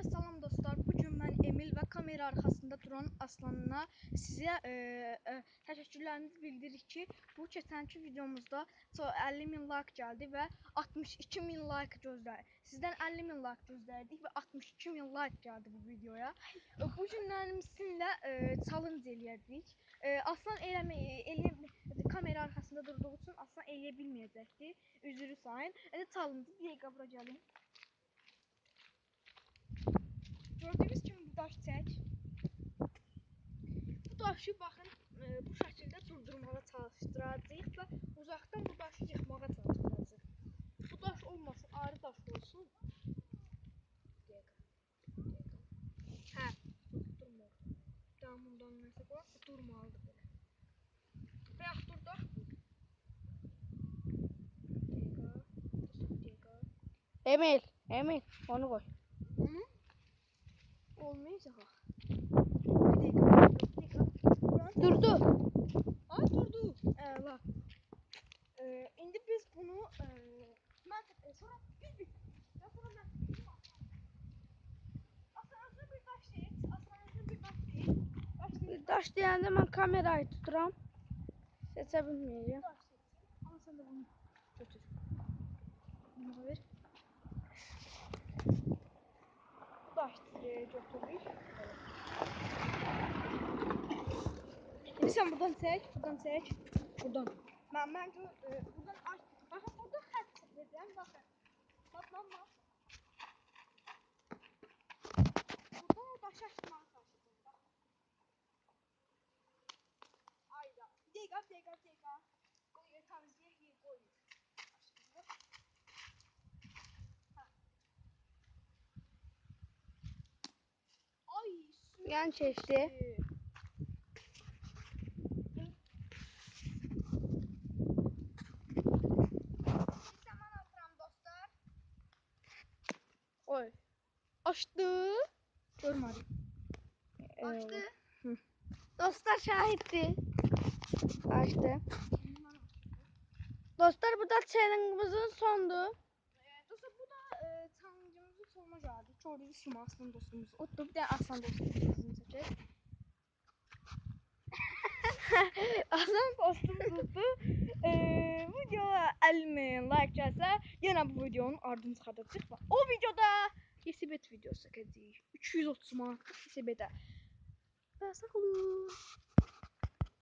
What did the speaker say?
Herkese salam dostlar. Bugün mən Emil və kamera arxasında duran Aslanına sizə e, e, təşəkkürlərimizi bildiririk ki, bu keçənki videomuzda so- 50 min like gəldi və 62 min like gözləyir. Sizdən 50 min like gözləyirdik və 62 min like gəldi bu videoya. E, Bu günlərimiz sizinlə e, challenge eləyəcəyik. E, Aslan eləmə elə kamera arxasında durduğu üçün Aslan eləyə bilməyəcəkdi. Üzrü sayın. Yəni challenge dəqiqə bura gəlin. Gördüğünüz gibi bu daş çək. Bu daşı baxın e, bu şəkildə durdurmağa çalışdıracağıq və uzaqdan bu daşı yıxmağa çalışdıracağıq. Bu daş olmasın, ayrı daş olsun. Hə, durmur. Tamam bundan nəsə qoyaq, durmalıdır belə. Yaxud durdaq. Emil, Emil onu koy. Onu olmayacak. Buranın Durdu. Ha durdu. Əla. Ee, indi biz bunu e, mən e, sonra biz bir ya sonra mən Aslında bir daş seç. Aslında bir seç. Daş seç. Bir daş deyəndə mən kamerayı tuturam. Seçə bilməyəcəm. Daş seç. Ama sen de bunu götür. Bunu ver. Bu daş e, götürürük. Şimdi sen buradan seç, buradan seç. Buradan. Ben bence e, buradan aç. Bakın burada hat çekeceğim. Bakın. Bak bak bak. Yan dostlar. Koy. Açtı. Görmedim. Açtı. Hı. Dostlar şahitdi. Açtı. Dostlar bu da challenge'ımızın sondu. Ee, dostlar bu tanıcımızın sonuna geldik. Gördüğünüz gibi aslan dostumuz. Ottu bir de aslan dostumuzun çekecek. aslan dostumuz oldu. Ee, videoya 50 min like gelse yine bu videonun ardını çıkartacak. O videoda Yesibet videosu çekeceğiz. 230 manat Yesibet'e. Ve sağ.